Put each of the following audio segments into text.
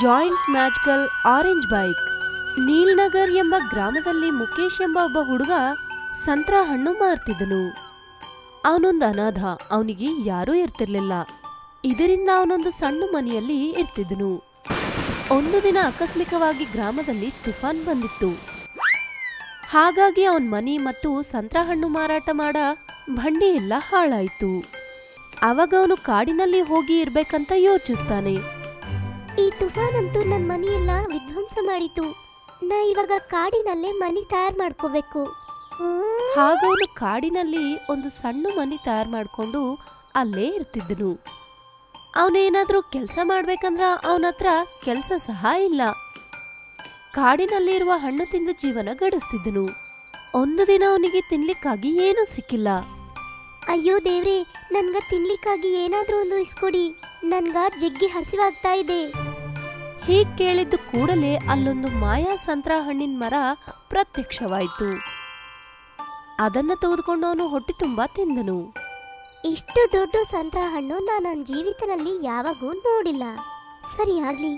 Giant magical orange bike. Neelnagar ಎಂಬ ಗ್ರಾಮದಲ್ಲಿ ಮುಖೇಶ್ ಎಂಬ ಒಬ್ಬ ಹುಡುಗ ಸಂತ್ರ ಹಣ್ಣು ಮಾರ್ತಿದ್ದನು. ಅವನೊಂದು ಅನಾಥ, ಅವನಿಗೆ ಯಾರೂ ಇರ್ತಿರ್ಲಿಲ್ಲ. ಇದರಿಂದ ಅವನೊಂದು ಸಣ್ಣ ಮನೆಯಲ್ಲಿ ಇರ್ತಿದ್ದನು. ಒಂದು ದಿನ ಆಕಸ್ಮಿಕವಾಗಿ ಗ್ರಾಮದಲ್ಲಿ ತುಫಾನ್ ಬಂದಿತ್ತು. ಹಾಗಾಗಿ ಅವನ ಮನೆ ಮತ್ತು ಸಂತ್ರ ಹಣ್ಣು ಮಾರಾಟ ಮಾಡ ಬಂಡಿ ಎಲ್ಲ ಹಾಳಾಯಿತು. ಅವಾಗ ಅವನು ಕಾಡಿನಲ್ಲಿ ಹೋಗಿ ಇರ್ಬೇಕಂತ ಯೋಚಿಸ್ತಾನೆ. ಈ ತುಫಾನ್ ಅಂತೂ ನನ್ನ ಮನೆಯೆಲ್ಲ ವಿಧ್ವಂಸ ಮಾಡಿತು. ನಾ ಇವಾಗ ಕಾಡಿನಲ್ಲೇ ಮನೆ ತಯಾರು ಮಾಡ್ಕೋಬೇಕು. ಹಾಗವನು ಕಾಡಿನಲ್ಲಿ ಒಂದು ಸಣ್ಣ ಮನೆ ತಯಾರು ಮಾಡಿಕೊಂಡು ಅಲ್ಲೇ ಇರ್ತಿದ್ದನು. ಅವನೇನಾದರೂ ಕೆಲಸ ಮಾಡ್ಬೇಕಂದ್ರ ಅವನ ಹತ್ರ ಕೆಲಸ ಸಹ ಇಲ್ಲ. ಕಾಡಿನಲ್ಲಿರುವ ಹಣ್ಣು ತಿಂದು ಜೀವನ ಗಡಿಸ್ತಿದ್ದನು. ಒಂದು ದಿನ ಅವನಿಗೆ ತಿನ್ಲಿಕ್ಕಾಗಿ ಏನೂ ಸಿಕ್ಕಿಲ್ಲ. ಅಯ್ಯೋ ದೇವ್ರೆ ನನ್ಗ ತಿನ್ಲಿಕ್ಕಾಗಿ ಏನಾದರೂ ಒಂದು ಇಸ್ಕೊಡಿ. ನನ್ಗ ಜಿಗ್ಗಿ ಹಸಿವಾಗ್ತಾ ಇದೆ. ಹೀಗ್ ಕೇಳಿದ್ದು ಕೂಡಲೇ ಅಲ್ಲೊಂದು ಮಾಯಾ ಸಂತ್ರ ಹಣ್ಣಿನ ಮರ ಪ್ರತ್ಯಕ್ಷವಾಯಿತು. ಅದನ್ನ ತೆಗೆದುಕೊಂಡು ಅವನು ಹೊಟ್ಟೆ ತುಂಬಾ ತಿಂದನು. ಇಷ್ಟು ದೊಡ್ಡ ಸಂತ್ರ ಹಣ್ಣು ನಾನು ನನ್ನ ಜೀವಿತದಲ್ಲಿ ಯಾವಾಗೂ ನೋಡಿಲ್ಲ. ಸರಿ ಆಗ್ಲಿ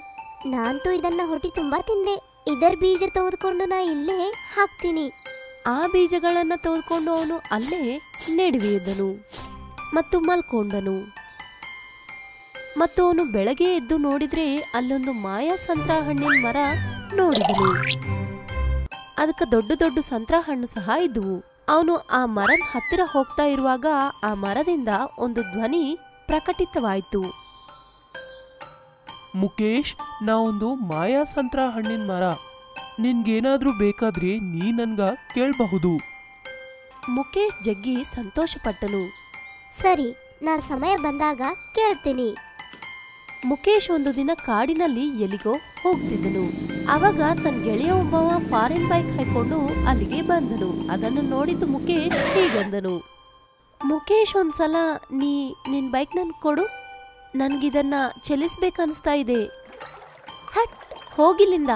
ನಾನಂತೂ ಇದನ್ನ ಹೊಟ್ಟೆ ತುಂಬಾ ತಿಂದೆ. ಇದರ ಬೀಜ ತೆಗೆದುಕೊಂಡು ನಾ ಇಲ್ಲೇ ಹಾಕ್ತೀನಿ. ಆ ಬೀಜಗಳನ್ನ ತೆಗೆದುಕೊಂಡು ಅವನು ಅಲ್ಲೇ ನೆಡವಿದನು ಮತ್ತು ಮಲ್ಕೊಂಡನು. ಮತ್ತು ಅವನು ಬೆಳಗ್ಗೆ ಎದ್ದು ನೋಡಿದ್ರೆ ಅಲ್ಲೊಂದು ಮಾಯಾ ಸಂತ್ರ ಹಣ್ಣಿನ ಮರ ನೋಡಿದನು. ಅದಕ್ಕೆ ದೊಡ್ಡ ದೊಡ್ಡ ಸಂತ್ರ ಹಣ್ಣು ಸಹ ಇದ್ವು ಅವನು ಆ ಮರನ ಹತ್ತಿರ ಹೋಗ್ತಾ ಇರುವಾಗ ಆ ಮರದಿಂದ ಒಂದು ಧ್ವನಿ ಪ್ರಕಟಿತವಾಯಿತು. ಮುಕೇಶ್ ನಾವೊಂದು ಮಾಯಾ ಸಂತ್ರ ಹಣ್ಣಿನ ಮರ. ನಿನ್ಗೇನಾದ್ರೂ ಬೇಕಾದ್ರೆ ನೀ ನನ್ಗ ಕೇಳಬಹುದು. ಮುಕೇಶ್ ಜಗ್ಗಿ ಸಂತೋಷಪಟ್ಟನು. ಸರಿ ನಾನು ಸಮಯ ಬಂದಾಗ ಕೇಳ್ತೀನಿ. ಮುಖೇಶ್ ಒಂದು ದಿನ ಕಾಡಿನಲ್ಲಿ ಎಲ್ಲಿಗೋ ಹೋಗ್ತಿದ್ದನು. ಅವಾಗ ತನ್ನ ಗೆಳೆಯ ಒಬ್ಬವ ಫಾರಿನ್ ಬೈಕ್ ಹಾಕೊಂಡು ಅಲ್ಲಿಗೆ ಬಂದನು. ಅದನ್ನು ನೋಡಿದ್ದು ಮುಖೇಶ್ ಹೀಗಂದನು. ಮುಖೇಶ್ ಒಂದ್ಸಲ, ನೀ, ನಿನ್ ಬೈಕ್ ನನ್ ಕೊಡು. ನನ್ಗಿದನ್ನ ಚಲಿಸ್ಬೇಕನ್ಸ್ತಾ ಇದೆ. ಹಟ್, ಹೋಗಿಲ್ಲಿಂದ.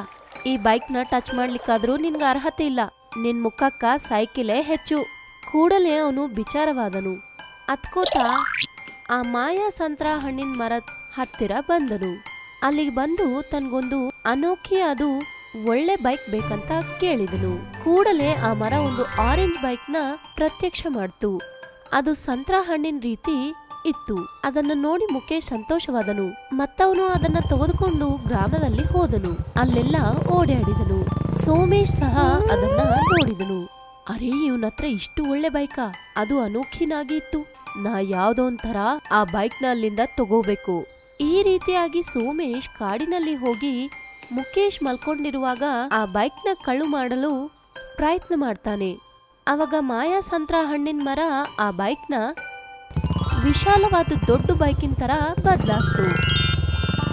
ಈ ಬೈಕ್ನ ಟಚ್ ಮಾಡ್ಲಿಕ್ಕಾದ್ರೂ ನಿನ್ಗೆ ಅರ್ಹತೆ ಇಲ್ಲ. ನಿನ್ ಮುಖಕ್ಕ ಸೈಕಿಲೇ ಹೆಚ್ಚು. ಕೂಡಲೇ ಅವನು ವಿಚಾರವಾದನು ಅತ್ಕೋತ ಆ ಮಾಯಾ ಸಂತ್ರ ಹಣ್ಣಿನ ಮರದ ಹತ್ತಿರ ಬಂದನು. ಅಲ್ಲಿಗೆ ಬಂದು ತನ್ಗೊಂದು ಅನೋಖಿ ಅದು ಒಳ್ಳೆ ಬೈಕ್ ಬೇಕಂತ ಕೇಳಿದನು. ಕೂಡಲೇ ಆ ಮರ ಒಂದು ಆರೆಂಜ್ ಬೈಕ್ನ ಪ್ರತ್ಯಕ್ಷ ಮಾಡ್ತು. ಅದು ಸಂತ್ರ ಹಣ್ಣಿನ ರೀತಿ ಇತ್ತು. ಅದನ್ನ ನೋಡಿ ಮುಖೇಶ್ ಸಂತೋಷವಾದನು. ಮತ್ತವನು ಅದನ್ನ ತೆಗೆದುಕೊಂಡು ಗ್ರಾಮದಲ್ಲಿ ಹೋದನು. ಅಲ್ಲೆಲ್ಲ ಓಡಾಡಿದನು. ಸೋಮೇಶ್ ಸಹ ಅದನ್ನ ನೋಡಿದನು. ಅರೆ, ಇವನ ಹತ್ರ ಇಷ್ಟು ಒಳ್ಳೆ ಬೈಕಾ? ಅದು ಅನೋಖಿನಾಗಿ ಇತ್ತು. ನಾ ಯಾವ್ದೋ ಒಂಥರ ಆ ಬೈಕ್ನ ಅಲ್ಲಿಂದ ತಗೋಬೇಕು. ಈ ರೀತಿಯಾಗಿ ಸೋಮೇಶ್ ಕಾಡಿನಲ್ಲಿ ಹೋಗಿ ಮುಖೇಶ್ ಮಲ್ಕೊಂಡಿರುವಾಗ ಆ ಬೈಕ್ನ ಕಳ್ಳು ಮಾಡಲು ಪ್ರಯತ್ನ ಮಾಡ್ತಾನೆ. ಅವಾಗ ಮಾಯಾ ಸಂತ್ರ ಹಣ್ಣಿನ ಮರ ಆ ಬೈಕ್ನ ವಿಶಾಲವಾದ ದೊಡ್ಡ ಬೈಕಿನ ತರ ಬದಲಾಸ್ತು.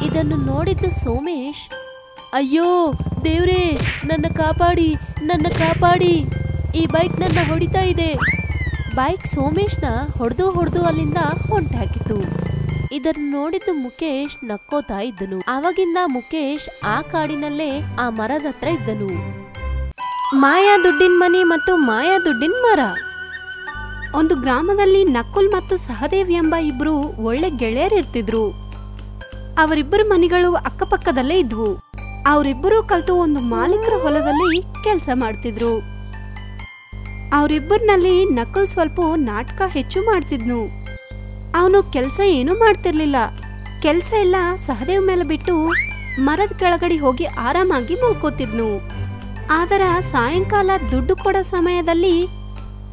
ಇದನ್ನು ನೋಡಿದ್ದ ಸೋಮೇಶ್, ಅಯ್ಯೋ, ದೇವ್ರೇ, ನನ್ನ ಕಾಪಾಡಿ ನನ್ನ ಕಾಪಾಡಿ, ಈ ಬೈಕ್ ನನ್ನ ಹೊಡಿತಾ ಇದೆ. ಬೈಕ್ ಸೋಮೇಶ್ನ ಹೊಡೆದು ಹೊಡೆದು ಅಲ್ಲಿಂದ ಹೊಂಟಾಕಿತು ಇದನ್ನು ನೋಡಿದ್ದು ಮುಖೇಶ್ ನಕ್ಕೋತಾ ಇದ್ದನು. ಅವಾಗಿಂದ ಮುಖೇಶ್ ಆ ಕಾಡಿನಲ್ಲೇ ಆ ಮರದ ಹತ್ರ ಇದ್ದನು. ಮಾಯಾ ದುಡ್ಡಿನ ಮನೆ ಮತ್ತು ಮಾಯಾ ದುಡ್ಡಿನ ಮರ. ಒಂದು ಗ್ರಾಮದಲ್ಲಿ ನಕುಲ್ ಮತ್ತು ಸಹದೇವ್ ಎಂಬ ಇಬ್ರು ಒಳ್ಳೆ ಗೆಳೆಯರಿರ್ತಿದ್ರು ಅವರಿಬ್ಬರ ಮನೆಗಳು ಅಕ್ಕಪಕ್ಕದಲ್ಲೇ ಇದ್ವು. ಅವರಿಬ್ಬರು ಕಲಿತು ಒಂದು ಮಾಲೀಕರ ಹೊಲದಲ್ಲಿ ಕೆಲಸ ಮಾಡ್ತಿದ್ರು. ಅವರಿಬ್ಬರನಲ್ಲಿ ನಕುಲ್ ಸ್ವಲ್ಪ ನಾಟಕ ಹೆಚ್ಚು ಮಾಡ್ತಿದ್ನು. ಅವನು ಕೆಲಸ ಏನೂ ಮಾಡ್ತಿರ್ಲಿಲ್ಲ. ಕೆಲಸ ಎಲ್ಲ ಸಹದೇವ್ ಮೇಲೆ ಬಿಟ್ಟು ಮರದ ಕೆಳಗಡೆ ಹೋಗಿ ಆರಾಮಾಗಿ ಮಲ್ಕೋತಿದ್ನು. ಆದರ ಸಾಯಂಕಾಲ ದುಡ್ಡು ಕೊಡೋ ಸಮಯದಲ್ಲಿ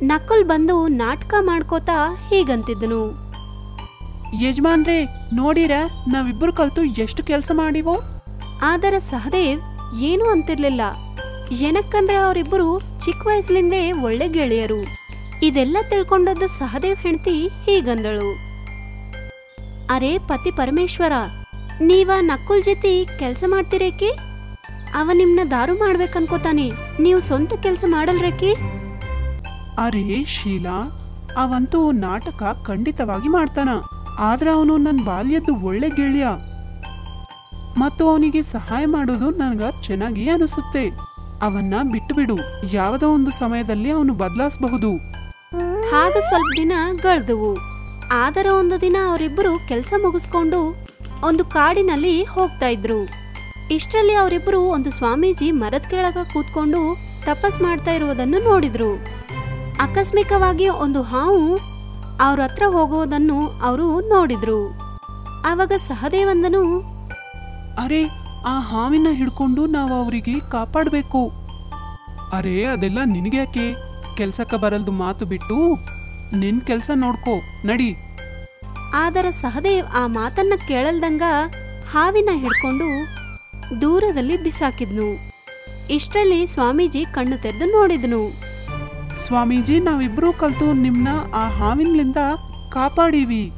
ನಕಲ್ ಬಂದು ನಾಟಕ ಮಾಡ್ಕೋತಾ ಹೀಗಂತಿದ್ದನು ಯಜಮಾನ್ರೇ ನೋಡಿರ ನಾವಿಬ್ಬರು ಕಲ್ತು ಎಷ್ಟು ಕೆಲಸ ಮಾಡಿವೋ? ಆದರೆ ಸಹದೇವ್ ಏನೂ ಅಂತಿರ್ಲಿಲ್ಲ. ಏನಕ್ಕಂದ್ರೆ ಅವರಿಬ್ಬರು ಚಿಕ್ಕ ವಯಸ್ಸಿನಿಂದೇ ಒಳ್ಳೆ ಗೆಳೆಯರು. ಇದೆಲ್ಲ ತಿಳ್ಕೊಂಡದ್ದು ಸಹದೇವ್ ಹೆಂಡತಿ ಹೀಗಂದಳು. ಅರೇ ಪತಿ ಪರಮೇಶ್ವರ ನೀವ ನಕ್ಕುಲ್ ಜೊತೆ ಕೆಲಸ ಮಾಡ್ತಿರೇಕಿ? ಅವ ನಿಮ್ನ ದಾರು ಮಾಡ್ಬೇಕನ್ಕೋತಾನೆ ನೀವು ಸ್ವಂತ ಕೆಲಸ ಮಾಡಲ್ರೇಕಿ? ಅರೇ ಶೀಲಾ ಅವಂತೂ ನಾಟಕ ಖಂಡಿತವಾಗಿ ಮಾಡ್ತಾನ ಆದ್ರ ಅವನು ನನ್ನ ಬಾಲ್ಯದ್ದು ಒಳ್ಳೆ ಗೆಳೆಯ. ಮತ್ತು ಅವನಿಗೆ ಸಹಾಯ ಮಾಡೋದು ನನಗ ಚೆನ್ನಾಗಿ ಅನಿಸುತ್ತೆ. ಅವನ್ನ ಬಿಟ್ಟು ಬಿಡು ಯಾವುದೋ ಒಂದು ಸಮಯದಲ್ಲಿ ಅವನು ಬದಲಾಯಿಸಬಹುದು ಹಾಗ ಸ್ವಲ್ಪ ದಿನ ಗಳ್ದವು. ಆದರೆ ಒಂದು ದಿನ ಅವರಿಬ್ಬರು ಕೆಲಸ ಮುಗಿಸ್ಕೊಂಡು ಒಂದು ಕಾಡಿನಲ್ಲಿ ಹೋಗ್ತಾ ಇದ್ರು. ಇಷ್ಟರಲ್ಲಿ ಅವರಿಬ್ಬರು ಒಂದು ಸ್ವಾಮೀಜಿ ಮರದ ಕೆಳಗ ಕೂತ್ಕೊಂಡು ತಪಸ್ ಮಾಡ್ತಾ ಇರುವುದನ್ನು ನೋಡಿದ್ರು. ಆಕಸ್ಮಿಕವಾಗಿ ಒಂದು ಹಾವು ಅವ್ರ ಹತ್ರ ಹೋಗುವುದನ್ನು ಅವರು ನೋಡಿದ್ರು. ಆವಾಗ ಸಹದೇವಂದನು, ಅರೆ, ಆ ಹಾವಿನ ಹಿಡ್ಕೊಂಡು ನಾವು ಅವರಿಗೆ ಕಾಪಾಡಬೇಕು. ಅರೆ, ಅದೆಲ್ಲ ನಿನಗೆ ಯಾಕೆ ಕೆಲ್ಸಕ್ಕೆ ಬರಲ್ದು ಮಾತು ಬಿಟ್ಟು ನಿನ್ ಕೆಲಸ ನೋಡ್ಕೋ ನಡಿ. ಆದರ ಸಹದೇವ್ ಆ ಮಾತನ್ನ ಕೇಳಲ್ದಂಗ ಹಾವಿನ ಹಿಡ್ಕೊಂಡು ದೂರದಲ್ಲಿ ಬಿಸಾಕಿದ್ನು. ಇಷ್ಟರಲ್ಲಿ ಸ್ವಾಮೀಜಿ ಕಣ್ಣು ತೆರೆದು ನೋಡಿದ್ನು. ಸ್ವಾಮೀಜಿ ನಾವಿಬ್ರು ಕಲ್ತು ನಿಮ್ನ ಆ ಹಾವಿನಿಂದ ಕಾಪಾಡೀವಿ.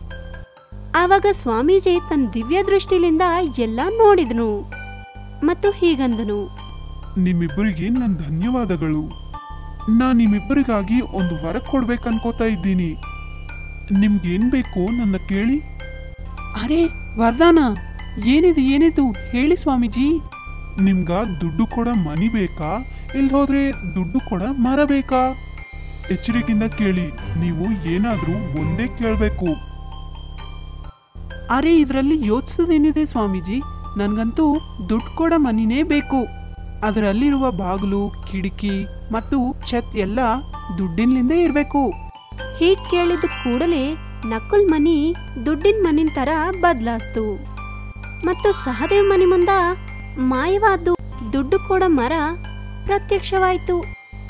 ಆವಾಗ ಸ್ವಾಮೀಜಿ ತನ್ನ ದಿವ್ಯ ದೃಷ್ಟಿಲಿಂದ ಎಲ್ಲ ನೋಡಿದ್ನು. ಮತ್ತು ಹೀಗಂದನು. ನಿಮ್ಮಿಬ್ಬರಿಗೆ ನನ್ನ ಧನ್ಯವಾದಗಳು. ನಾನು ನಿಮ್ಮಿಬ್ಬರಿಗಾಗಿ ಒಂದು ವರ ಕೊಡ್ಬೇಕನ್ಕೋತಾ ಇದ್ದೀನಿ. ನಿಮ್ಗೇನ್ ಬೇಕು ನನ್ನ ಕೇಳಿ? ಅರೆ ವರದಾನ ಏನಿದು ಏನಿದು? ಹೇಳಿ ಸ್ವಾಮೀಜಿ. ನಿಮ್ಗ ದುಡ್ಡು ಕೊಡ ಮನಿ ಬೇಕಾ? ಇಲ್ಲಿ ಹೋದ್ರೆ ದುಡ್ಡು ಕೊಡ ಮರ ಬೇಕಾ? ಎಚ್ಚರಿಕೆಯಿಂದ ಕೇಳಿ ನೀವು ಏನಾದ್ರೂ ಒಂದೇ ಕೇಳಬೇಕು. ಅರೆ ಇದರಲ್ಲಿ ಯೋಚಿಸೋದೇನಿದೆ ಸ್ವಾಮೀಜಿ? ನನಗಂತೂ ದುಡ್ಡು ಕೊಡ ಮನಿನೇ ಬೇಕು. ಅದರಲ್ಲಿರುವ ಬಾಗಿಲು, ಕಿಟಕಿ ಮತ್ತು ಛತ್ ಎಲ್ಲ ದುಡ್ಡಿನಿಂದ ಇರಬೇಕು. ಹೀಗ್ ಕೇಳಿದ ಕೂಡಲೇ ನಕುಲ್ ಮನಿ ದುಡ್ಡಿನ ಮನಿನ ತರ ಬದ್ಲಾಸ್ತು. ಮತ್ತು ಸಹದೇವ್ ಮನಿ ಮುಂದ ಮಾಯವಾದ್ದು ದುಡ್ಡು ಕೊಡ ಮರ ಪ್ರತ್ಯಕ್ಷವಾಯಿತು.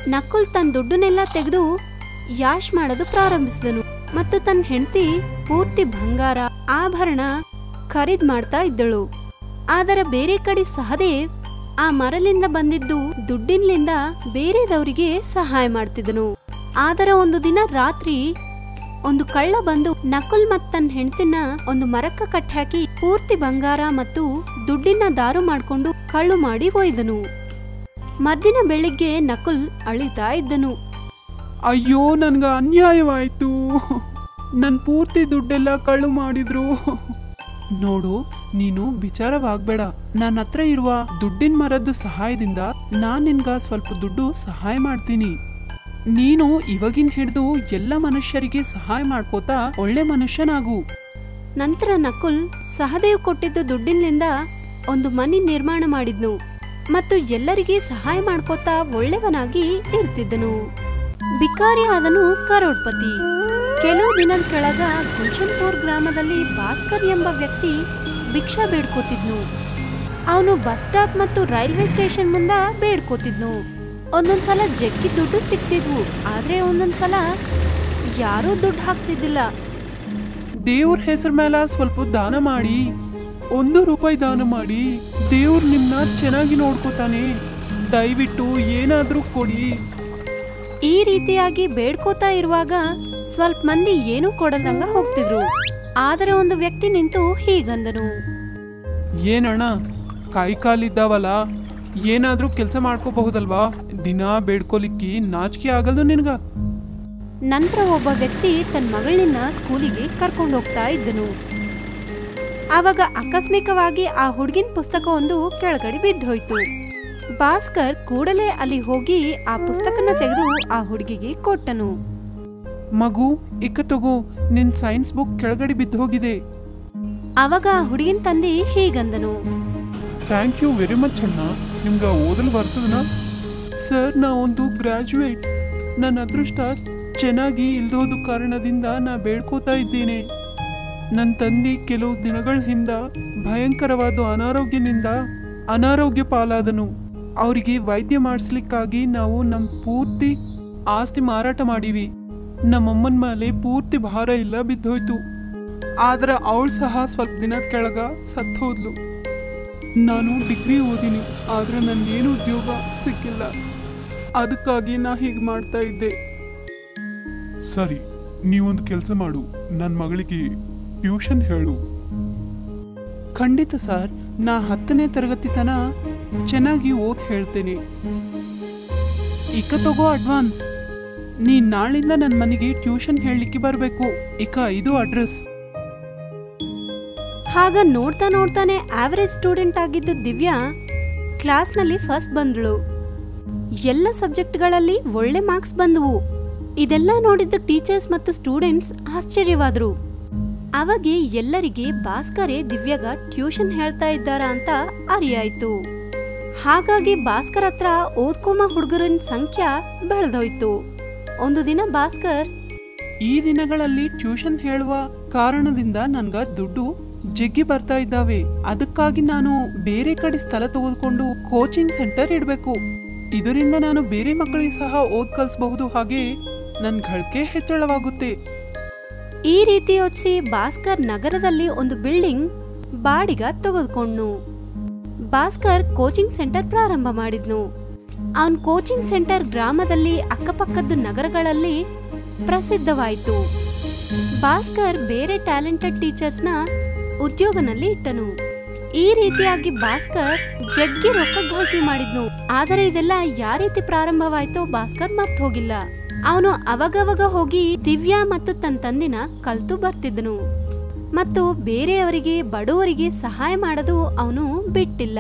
ನಕುಲ್ ತನ್ನ ದುಡ್ಡನ್ನೆಲ್ಲ ತೆಗೆದು ಯಾಶ್ ಮಾಡೋದು ಪ್ರಾರಂಭಿಸಿದನು. ಮತ್ತು ತನ್ನ ಹೆಂಡತಿ ಪೂರ್ತಿ ಬಂಗಾರ, ಆಭರಣ ಖರೀದ್ ಮಾಡ್ತಾ ಇದ್ದಳು. ಆದರೆ ಬೇರೆ ಕಡೆ ಸಹದೇವ್ ಆ ಮರಲಿಂದ ಬಂದಿದ್ದು ದುಡ್ಡಿನಿಂದ ಬೇರೆದವರಿಗೆ ಸಹಾಯ ಮಾಡ್ತಿದ್ದನು. ಆದರೆ ಒಂದು ದಿನ ರಾತ್ರಿ ಒಂದು ಕಳ್ಳ ಬಂದು ನಕುಲ್ ಮತ್ ತನ್ನ ಹೆಂಡತಿನ ಒಂದು ಮರಕ್ಕ ಕಟ್ಟಾಕಿ ಪೂರ್ತಿ ಬಂಗಾರ ಮತ್ತು ದುಡ್ಡಿನ ದಾರು ಮಾಡಿಕೊಂಡು ಕಳ್ಳು ಮಾಡಿ ಒಯ್ದನು. ಮರ್ದಿನ ಬೆಳಿಗ್ಗೆ ನಕುಲ್ ಅಳಿತಾ ಇದ್ದನು. ಅಯ್ಯೋ, ನನ್ಗ ಅನ್ಯಾಯವಾಯ್ತು. ನನ್ನ ಪೂರ್ತಿ ದುಡ್ಡೆಲ್ಲ ಕಳ್ಳು ಮಾಡಿದ್ರು. ನೋಡು ನೀನು ವಿಚಾರವಾಗ್ಬೇಡ. ನನ್ನ ಹತ್ರ ಇರುವ ದುಡ್ಡಿನ ಮರದ್ದು ಸಹಾಯದಿಂದ ನಾನ್ ನಿನ್ಗ ಸ್ವಲ್ಪ ದುಡ್ಡು ಸಹಾಯ ಮಾಡ್ತೀನಿ. ನೀನು ಇವಾಗಿನ ಹಿಡಿದು ಎಲ್ಲ ಮನುಷ್ಯರಿಗೆ ಸಹಾಯ ಮಾಡ್ಕೋತಾ ಒಳ್ಳೆ ಮನುಷ್ಯನಾಗು. ನಂತರ ನಕುಲ್ ಸಹದೇವ್ ಕೊಟ್ಟಿದ್ದ ದುಡ್ಡಿನಿಂದ ಒಂದು ಮನೆ ನಿರ್ಮಾಣ ಮಾಡಿದ್ನು. ಮತ್ತು ಎಲ್ಲರಿಗೆ ಸಹಾಯ ಮಾಡ್ಕೋತಾ ಒಳ್ಳೆಯವನಾಗಿ ಇರ್ತಿದ್ದನು. ಬಿಕಾರಿ ಆದನು ಕರೋಡ್ಪತಿ. ಕೆಲವು ದಿನದ ಕೆಳಗ ಗುಲ್ಶನ್ಪುರ್ ಗ್ರಾಮದಲ್ಲಿ ಭಾಸ್ಕರ್ ಎಂಬ ವ್ಯಕ್ತಿ ಭಿಕ್ಷಾ ಬೇಡ್ಕೋತಿದ್ನು. ಅವನು ಬಸ್ ಸ್ಟಾಪ್ ಮತ್ತು ರೈಲ್ವೆ ಸ್ಟೇಷನ್ ಮುಂದ ಬೇಡ್ಕೋತಿದ್ನು. ಒಂದೊಂದ್ಸಲ ಜಗ್ಗಿ ದುಡ್ಡು ಸಿಕ್ತಿದ್ವು ಆದ್ರೆ ಒಂದೊಂದ್ಸಲ ಯಾರೂ ದುಡ್ಡು ಹಾಕ್ತಿದ್ದಿಲ್ಲ. ದೇವ್ರ ಹೆಸರ ಮೇಲೆ ಸ್ವಲ್ಪ ದಾನ ಮಾಡಿ. ಒಂದು ರೂಪಾಯಿ ದಾನ ಮಾಡಿ. ದೇವ್ರು ನಿಮ್ಮನ್ನ ಚೆನ್ನಾಗಿ ನೋಡ್ಕೋತಾನೆ. ದಯವಿಟ್ಟು ಏನಾದರೂ ಕೊಡಿ. ಈ ರೀತಿಯಾಗಿ ಬೇಡ್ಕೋತಾ ಇರುವಾಗ ಸ್ವಲ್ಪ ಮಂದಿ ಏನೂ ಕೊಡದಂಗ ಹೋಗ್ತಿದ್ರು. ಆದರೆ ಒಂದು ವ್ಯಕ್ತಿ ನಿಂತು ಹೀಗಂದನು. ಏನಣ್ಣ ಕೈ ಕಾಲಿದ್ದಾವಲ್ಲ ಏನಾದ್ರೂ ಕೆಲಸ ಮಾಡ್ಕೋಬಹುದಲ್ವಾ? ದಿನ ಬೇಡ್ಕೊಲಿಕ್ಕಿ ನಾಚಿಕೆ ಆಗಲ್ದು ನಿನ್ಗ? ನಂತರ ಒಬ್ಬ ವ್ಯಕ್ತಿ ತನ್ನ ಮಗಳನ್ನ ಸ್ಕೂಲಿಗೆ ಕರ್ಕೊಂಡು ಹೋಗ್ತಾ ಇದ್ದನು. ಆವಾಗ ಆಕಸ್ಮಿಕವಾಗಿ ಆ ಹುಡುಗಿನ ಪುಸ್ತಕ ಒಂದು ಕೆಳಗಡೆ ಬಿದ್ದೋಯ್ತು. ಭಾಸ್ಕರ್ ಕೂಡಲೇ ಅಲ್ಲಿ ಹೋಗಿ ಆ ಪುಸ್ತಕನ ತೆಗೆದು ಆ ಹುಡುಗಿಗೆ ಕೊಟ್ಟನು. ಮಗು ಇಕ್ಕ ತಗೋ ನಿನ್ ಸೈನ್ಸ್ ಬುಕ್ ಕೆಳಗಡೆ ಬಿದ್ದು ಹೋಗಿದೆ. ಅವಾಗ ಹುಡುಗಿನ ತಂದೆ ಹೀಗಂದನು. ಥ್ಯಾಂಕ್ ಯು ವೆರಿ ಮಚ್ ಅಣ್ಣ. ನಿಮ್ಗೆ ಓದಲು ಬರ್ತದನ? ಸರ್ ನಾ ಒಂದು ಗ್ರಾಜುಯೇಟ್ ನನ್ನ ಅದೃಷ್ಟ ಚೆನ್ನಾಗಿ ಇಲ್ದೋದು ಕಾರಣದಿಂದ ನಾ ಬೇಡ್ಕೋತಾ ಇದ್ದೇನೆ. ನನ್ನ ತಂದೆ ಕೆಲವು ದಿನಗಳ ಹಿಂದ ಭಯಂಕರವಾದ ಅನಾರೋಗ್ಯದಿಂದ ಅನಾರೋಗ್ಯ ಪಾಲಾದನು. ಅವರಿಗೆ ವೈದ್ಯ ಮಾಡಿಸ್ಲಿಕ್ಕಾಗಿ ನಾವು ನಮ್ಮ ಪೂರ್ತಿ ಆಸ್ತಿ ಮಾರಾಟ ಮಾಡೀವಿ. ನಮ್ಮಮ್ಮನ ಮೇಲೆ ಪೂರ್ತಿ ಭಾರ ಇಲ್ಲ ಬಿದ್ದೋಯ್ತು. ಆದ್ರೆ ಅವಳು ಸಹ ಸ್ವಲ್ಪ ದಿನದ ಕೆಳಗ ಸತ್ತು ಹೋದ್ಲು. ನಾನು ಡಿಗ್ರಿ ಓದಿನಿ ಆದ್ರೆ ನನಗೇನು ಉದ್ಯೋಗ ಸಿಕ್ಕಿಲ್ಲ. ಅದಕ್ಕಾಗಿ ನಾ ಹೀಗೆ ಮಾಡ್ತಾ ಇದ್ದೆ. ಸರಿ ನೀವೊಂದು ಕೆಲಸ ಮಾಡು ನನ್ನ ಮಗಳಿಗೆ ಟ್ಯೂಷನ್ ಹೇಳು. ಖಂಡಿತ ಸರ್ ನಾ ಹತ್ತನೇ ತರಗತಿ ತನ ಚೆನ್ನಾಗಿ ಓದ್ ಹೇಳ್ತೇನೆ. ಈಗ ತಗೋ ಅಡ್ವಾನ್ಸ್. ನೀ ನಾಳಿಂದ ನನ್ನ ಮನೆಗೆ ಟ್ಯೂಷನ್ ಹೇಳಲಿಕ್ಕೆ ಬರಬೇಕು. ಇಕ ಇದು ಅಡ್ರೆಸ್. ಹಾಗ ನೋಡ್ತಾ ನೋಡ್ತಾನೆ ಆವರೇಜ್ ಸ್ಟೂಡೆಂಟ್ ಆಗಿದ್ದ ದಿವ್ಯಾ ಕ್ಲಾಸ್ನಲ್ಲಿ ಫಸ್ಟ್ ಬಂದಳು. ಎಲ್ಲ ಸಬ್ಜೆಕ್ಟ್ಗಳಲ್ಲಿ ಒಳ್ಳೆ ಮಾರ್ಕ್ಸ್ ಬಂದವು. ಇದೆಲ್ಲ ನೋಡಿದ್ದ ಟೀಚರ್ಸ್ ಮತ್ತು ಸ್ಟೂಡೆಂಟ್ಸ್ ಆಶ್ಚರ್ಯವಾದರು. ಅವಾಗೆ ಎಲ್ಲರಿಗೆ ಭಾಸ್ಕರೇ ದಿವ್ಯಾಗ ಟ್ಯೂಷನ್ ಹೇಳ್ತಾ ಇದ್ದಾರ ಅಂತ ಅರಿಯಾಯಿತು. ಹಾಗಾಗಿ ಭಾಸ್ಕರ್ ಹತ್ರ ಓದ್ಕೊಮ ಹುಡುಗರಿನ ಸಂಖ್ಯೆ ಬೆಳೆದೋಯ್ತು. ಒಂದು ದಿನ ಭಾಸ್ಕರ್. ಈ ದಿನಗಳಲ್ಲಿ ಟ್ಯೂಷನ್ ಹೇಳುವ ಕಾರಣದಿಂದ ನನ್ಗ ದುಡ್ಡು ಜಿಗ್ಗಿ ಬರ್ತಾ ಇದ್ದಾವೆ. ಅದಕ್ಕಾಗಿ ನಾನು ಬೇರೆ ಕಡೆ ಸ್ಥಳ ತೆಗೆದುಕೊಂಡು ಕೋಚಿಂಗ್ ಸೆಂಟರ್ ಇಡಬೇಕು. ಇದರಿಂದ ನಾನು ಬೇರೆ ಮಕ್ಕಳಿಗೆ ಸಹ ಓದ್ ಕಲಿಸಬಹುದು ಹಾಗೆ ನನ್ನ ಗಳಿಕೆ ಹೆಚ್ಚಳವಾಗುತ್ತೆ. ಈ ರೀತಿ ಯೋಚಿಸಿ ಭಾಸ್ಕರ್ ನಗರದಲ್ಲಿ ಒಂದು ಬಿಲ್ಡಿಂಗ್ ಬಾಡಿಗ ತೆಗೆದುಕೊಂಡ್ನು. ಭಾಸ್ಕರ್ ಕೋಚಿಂಗ್ ಸೆಂಟರ್ ಪ್ರಾರಂಭ ಮಾಡಿದ್ನು. ಅವನ್ ಕೋಚಿಂಗ್ ಸೆಂಟರ್ ಗ್ರಾಮದಲ್ಲಿ ಅಕ್ಕಪಕ್ಕದ ನಗರಗಳಲ್ಲಿ ಪ್ರಸಿದ್ಧವಾಯಿತು. ಭಾಸ್ಕರ್ ಬೇರೆ ಟ್ಯಾಲೆಂಟೆಡ್ ಟೀಚರ್ಸ್ನ ಉದ್ಯೋಗನಲ್ಲಿ ಇಟ್ಟನು. ಈ ರೀತಿಯಾಗಿ ಭಾಸ್ಕರ್ ಜಗ್ಗಿ ರೊಕ್ಕ ಗಳಿಕೆ ಮಾಡಿದ್ನು. ಆದರೆ ಇದೆಲ್ಲ ಯಾವ ರೀತಿ ಪ್ರಾರಂಭವಾಯ್ತೋ ಭಾಸ್ಕರ್ ಮತ್ತೆ ಹೋಗಿಲ್ಲ. ಅವನು ಅವಾಗವಾಗ ಹೋಗಿ ದಿವ್ಯಾ ಮತ್ತು ತನ್ನ ತಂದಿನ ಕಲ್ತು ಬರ್ತಿದ್ದನು. ಮತ್ತು ಬೇರೆಯವರಿಗೆ, ಬಡವರಿಗೆ ಸಹಾಯ ಮಾಡೋದು ಅವನು ಬಿಟ್ಟಿಲ್ಲ.